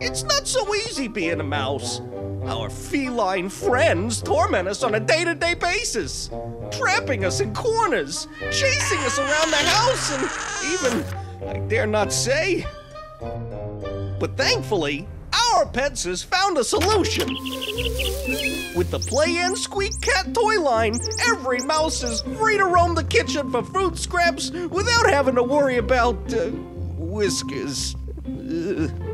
It's not so easy being a mouse. Our feline friends torment us on a day to day basis, trapping us in corners, chasing us around the house, and even, I dare not say. But thankfully, Our Pets has found a solution. With the Play and Squeak Cat toy line, every mouse is free to roam the kitchen for food scraps without having to worry about uh, whiskers. Ugh.